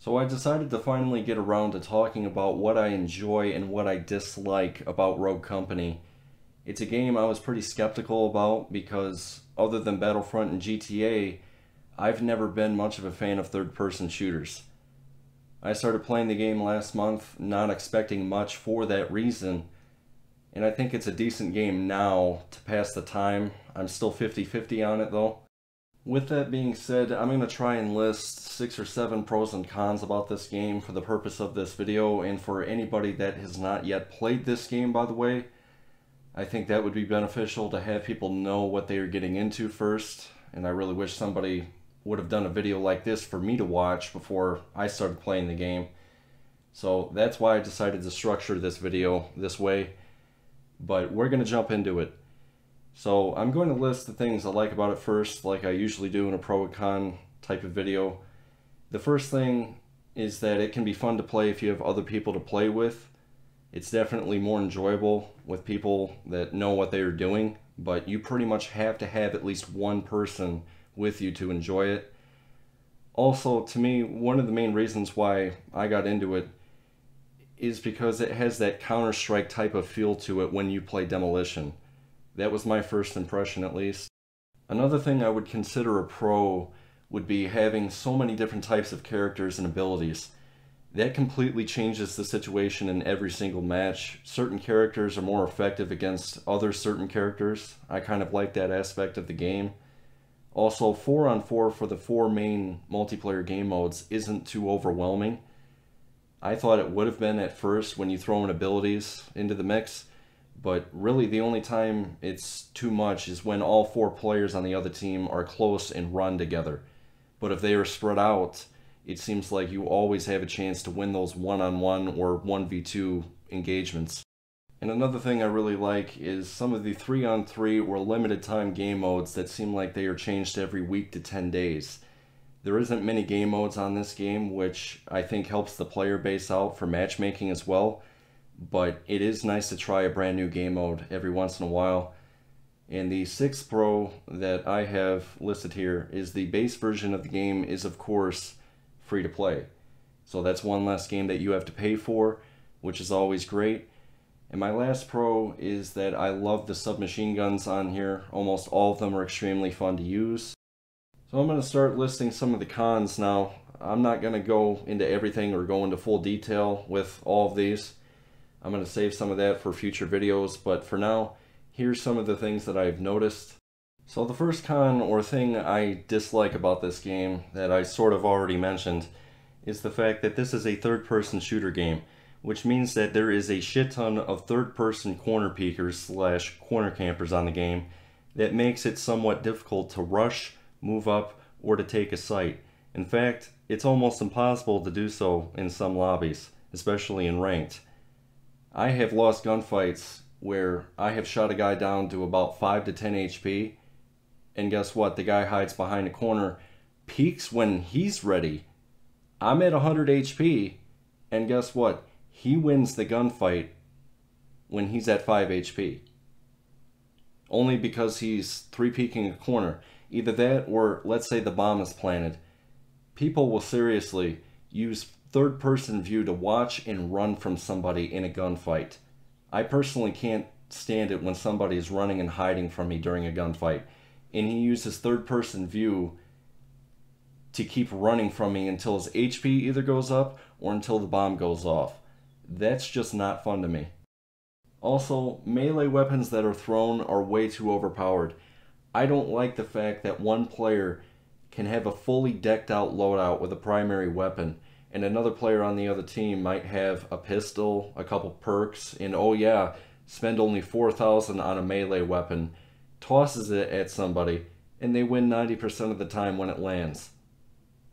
So I decided to finally get around to talking about what I enjoy and what I dislike about Rogue Company. It's a game I was pretty skeptical about because, other than Battlefront and GTA, I've never been much of a fan of third person shooters. I started playing the game last month, not expecting much for that reason, and I think it's a decent game now to pass the time. I'm still 50 50 on it though. With that being said, I'm going to try and list six or seven pros and cons about this game for the purpose of this video and for anybody that has not yet played this game by the way. I think that would be beneficial to have people know what they are getting into first and I really wish somebody would have done a video like this for me to watch before I started playing the game. So that's why I decided to structure this video this way. But we're going to jump into it. So I'm going to list the things I like about it first, like I usually do in a pro and con type of video. The first thing is that it can be fun to play if you have other people to play with. It's definitely more enjoyable with people that know what they are doing, but you pretty much have to have at least one person with you to enjoy it. Also, to me, one of the main reasons why I got into it is because it has that Counter Strike type of feel to it when you play Demolition. That was my first impression, at least. Another thing I would consider a pro would be having so many different types of characters and abilities. That completely changes the situation in every single match. Certain characters are more effective against other certain characters. I kind of like that aspect of the game. Also, 4 on 4 for the four main multiplayer game modes isn't too overwhelming. I thought it would have been at first when you throw in abilities into the mix, but really, the only time it's too much is when all four players on the other team are close and run together. But if they are spread out, it seems like you always have a chance to win those one on one or 1v2 engagements. And another thing I really like is some of the 3 on 3 or limited time game modes that seem like they are changed every week to 10 days. There isn't many game modes on this game, which I think helps the player base out for matchmaking as well but it is nice to try a brand new game mode every once in a while. And the 6 Pro that I have listed here is the base version of the game is of course free to play. So that's one less game that you have to pay for, which is always great. And my last pro is that I love the submachine guns on here. Almost all of them are extremely fun to use. So I'm going to start listing some of the cons now. I'm not going to go into everything or go into full detail with all of these. I'm going to save some of that for future videos, but for now, here's some of the things that I've noticed. So the first con or thing I dislike about this game that I sort of already mentioned is the fact that this is a third-person shooter game, which means that there is a shit ton of third-person corner peekers slash corner campers on the game that makes it somewhat difficult to rush, move up, or to take a site. In fact, it's almost impossible to do so in some lobbies, especially in ranked. I have lost gunfights where I have shot a guy down to about 5 to 10 HP, and guess what? The guy hides behind a corner, peeks when he's ready. I'm at 100 HP, and guess what? He wins the gunfight when he's at 5 HP. Only because he's 3 peeking a corner. Either that or let's say the bomb is planted. People will seriously use third person view to watch and run from somebody in a gunfight. I personally can't stand it when somebody is running and hiding from me during a gunfight. And he uses third person view to keep running from me until his HP either goes up or until the bomb goes off. That's just not fun to me. Also, melee weapons that are thrown are way too overpowered. I don't like the fact that one player can have a fully decked out loadout with a primary weapon and another player on the other team might have a pistol, a couple perks, and oh yeah, spend only 4,000 on a melee weapon, tosses it at somebody, and they win 90% of the time when it lands.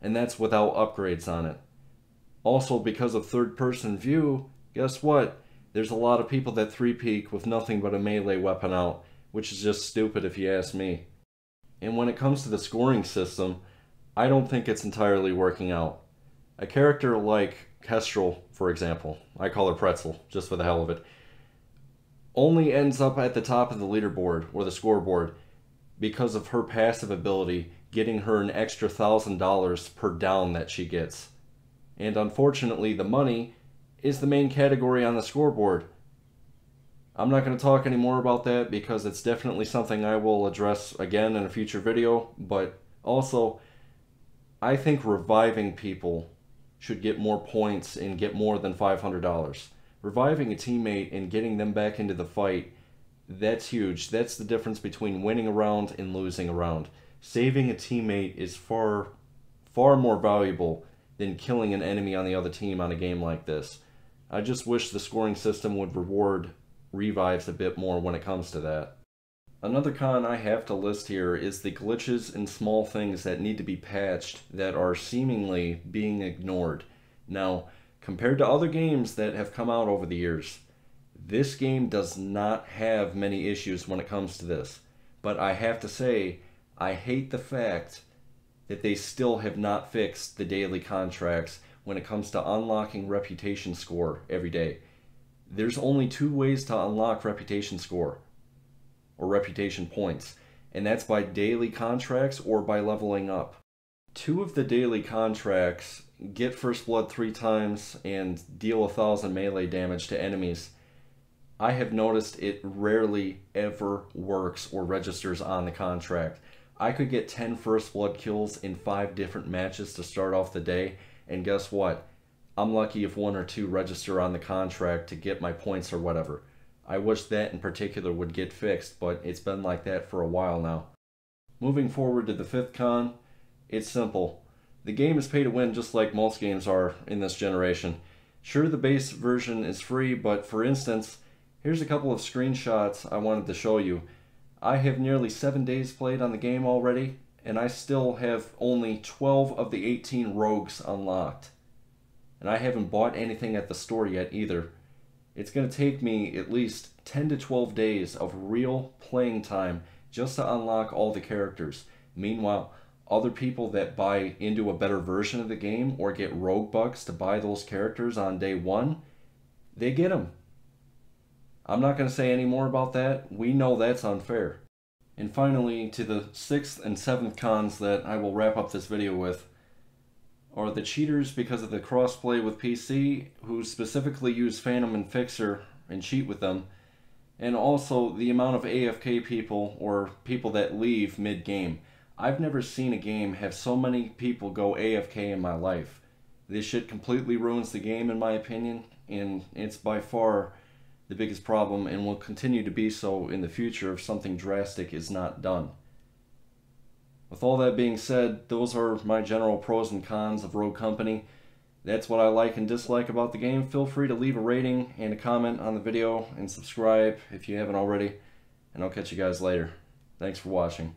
And that's without upgrades on it. Also, because of third person view, guess what? There's a lot of people that 3 peek with nothing but a melee weapon out, which is just stupid if you ask me. And when it comes to the scoring system, I don't think it's entirely working out. A character like Kestrel, for example, I call her Pretzel, just for the hell of it, only ends up at the top of the leaderboard or the scoreboard because of her passive ability getting her an extra thousand dollars per down that she gets. And unfortunately, the money is the main category on the scoreboard. I'm not going to talk any more about that because it's definitely something I will address again in a future video, but also, I think reviving people should get more points and get more than $500. Reviving a teammate and getting them back into the fight, that's huge. That's the difference between winning a round and losing a round. Saving a teammate is far, far more valuable than killing an enemy on the other team on a game like this. I just wish the scoring system would reward revives a bit more when it comes to that. Another con I have to list here is the glitches and small things that need to be patched that are seemingly being ignored. Now, compared to other games that have come out over the years, this game does not have many issues when it comes to this. But I have to say, I hate the fact that they still have not fixed the daily contracts when it comes to unlocking reputation score every day. There's only two ways to unlock reputation score or reputation points, and that's by daily contracts or by leveling up. Two of the daily contracts get First Blood three times and deal a thousand melee damage to enemies. I have noticed it rarely ever works or registers on the contract. I could get 10 First Blood kills in five different matches to start off the day, and guess what? I'm lucky if one or two register on the contract to get my points or whatever. I wish that in particular would get fixed, but it's been like that for a while now. Moving forward to the fifth con, it's simple. The game is pay to win just like most games are in this generation. Sure, the base version is free, but for instance, here's a couple of screenshots I wanted to show you. I have nearly 7 days played on the game already, and I still have only 12 of the 18 rogues unlocked. And I haven't bought anything at the store yet either. It's going to take me at least 10 to 12 days of real playing time just to unlock all the characters. Meanwhile, other people that buy into a better version of the game or get rogue bucks to buy those characters on day one, they get them. I'm not going to say any more about that. We know that's unfair. And finally, to the sixth and seventh cons that I will wrap up this video with are the cheaters because of the crossplay with PC, who specifically use Phantom and Fixer and cheat with them, and also the amount of AFK people or people that leave mid-game. I've never seen a game have so many people go AFK in my life. This shit completely ruins the game in my opinion, and it's by far the biggest problem and will continue to be so in the future if something drastic is not done. With all that being said, those are my general pros and cons of Rogue Company. That's what I like and dislike about the game. Feel free to leave a rating and a comment on the video and subscribe if you haven't already. And I'll catch you guys later. Thanks for watching.